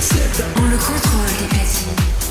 On le contrôle des platines.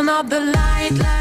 Turn up the light, light, light.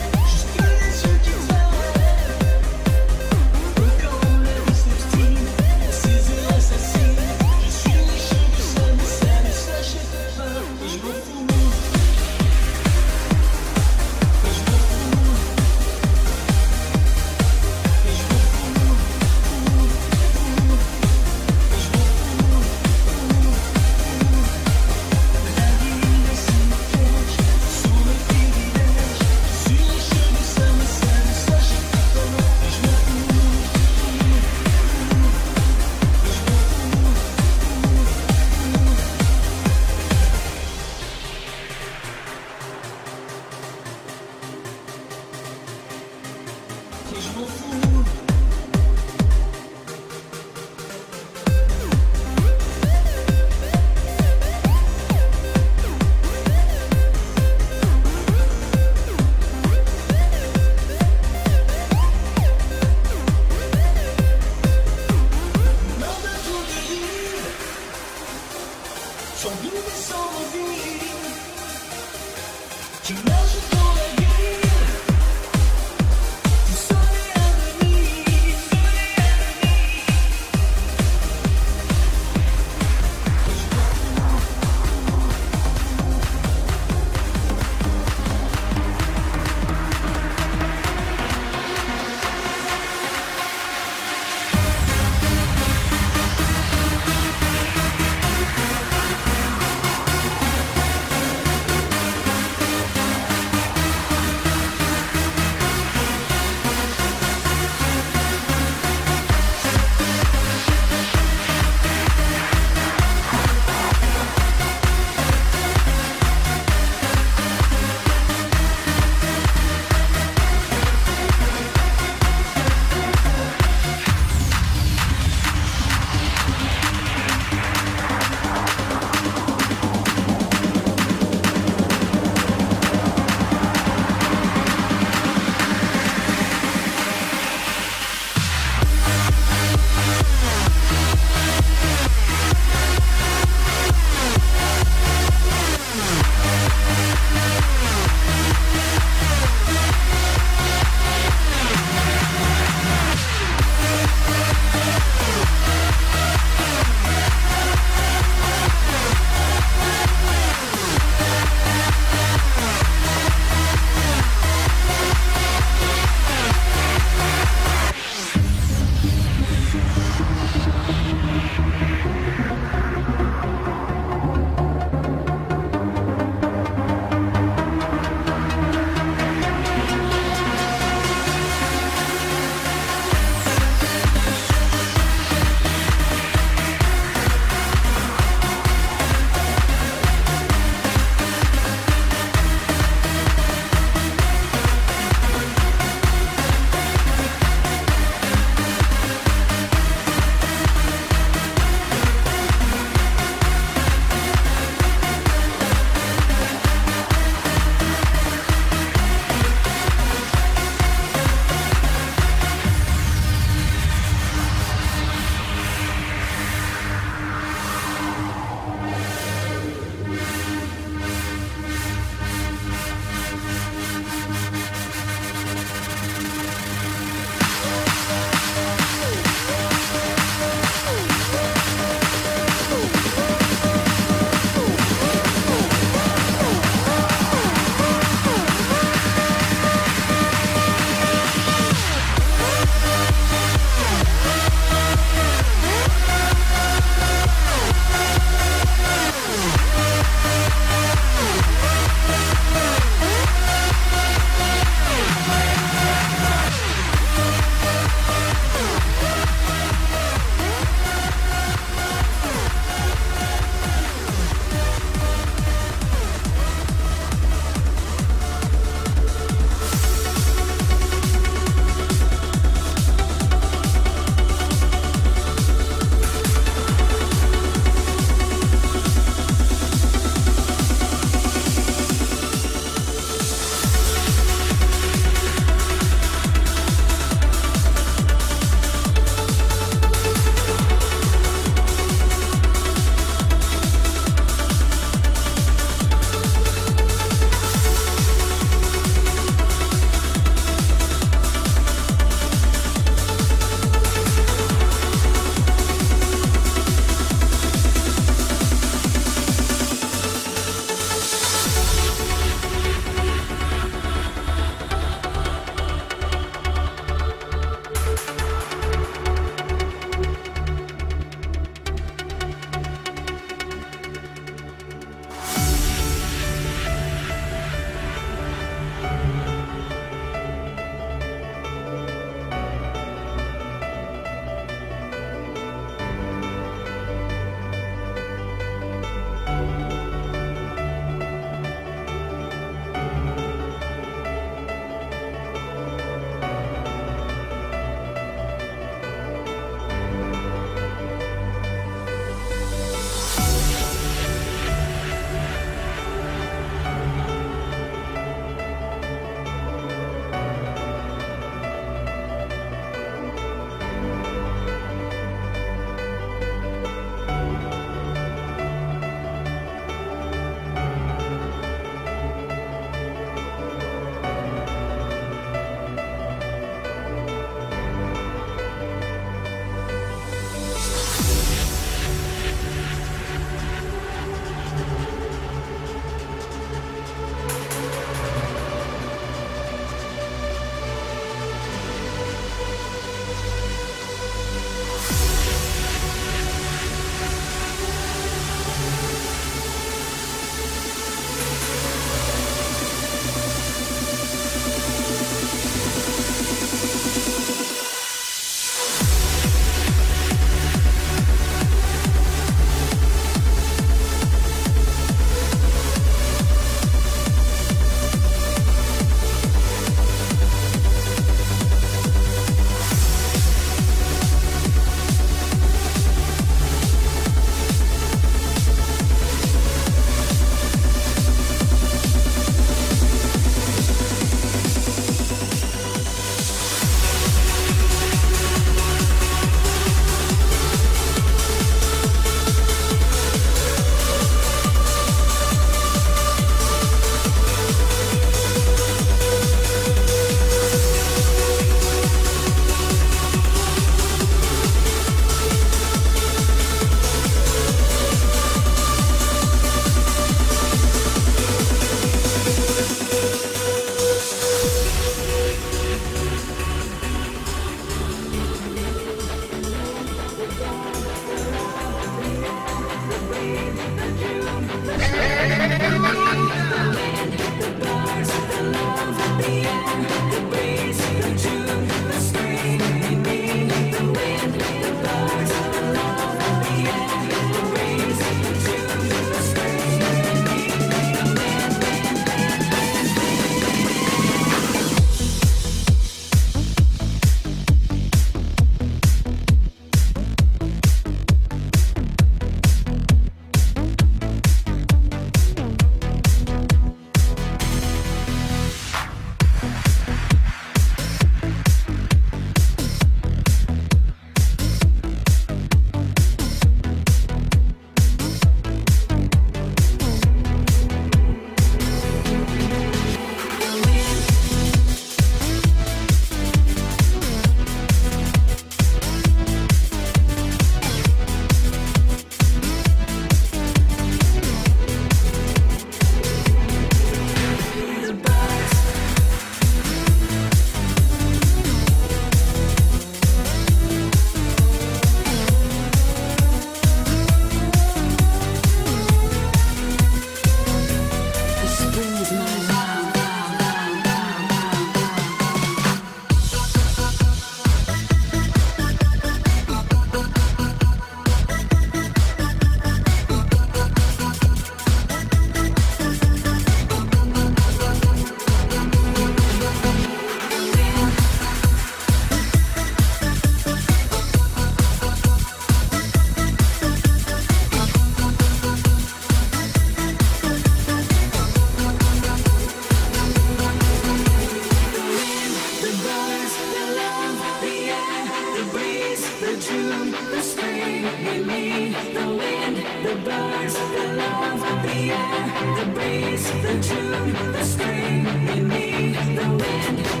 the spring in me, the wind, the birds, the love, the air, the breeze, the tune, the spring in me, the wind.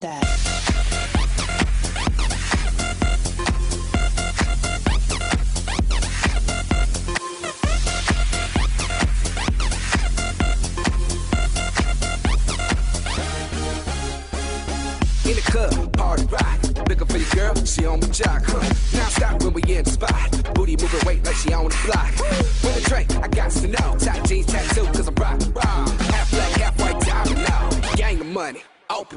That. in the club, party rock. Looking for your girl, she on the jock? Now stop when we in the spot. Booty moving weight like she on the block.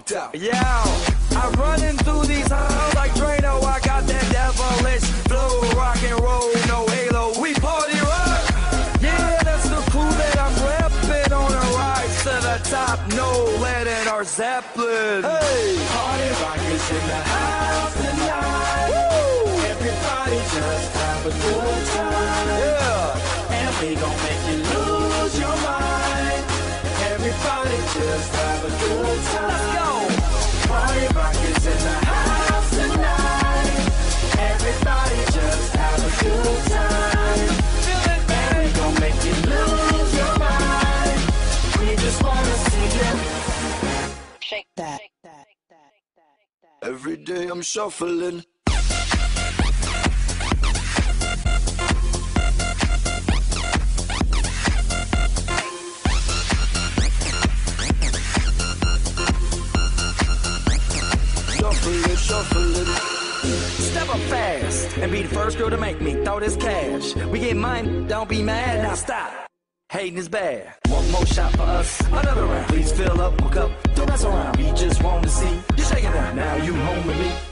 Yeah, I'm running through these halls like Drano. I got that devilish flow, rock and roll, no halo. We party rock. Yeah, that's the crew that I'm repping on a rise to the top. No lead in our Zeppelin. Hey, Party rock is in the house tonight. Everybody just have a good time. yeah. And we gon' make you lose your mind. Everybody just have a good time. Let's go. Party rock is in the house tonight. Everybody just have a good time. Feel it, And we gon' make you lose your mind. We just wanna see you. Shake that. Every day I'm shuffling. Step up fast and be the first girl to make me throw this cash. We get mine, don't be mad, now stop. Hating is bad. One more shot for us, another round. Please fill up my cup, don't mess around. We just want to see you shaking now. Now you home with me.